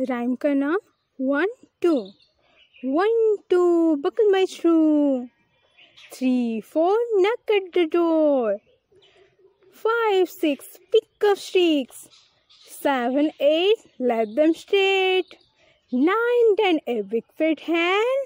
rhyme का नाम one two one two buckle my shoe three four knock at the door five six pick up sticks seven eight let them straight nine ten a big fat hen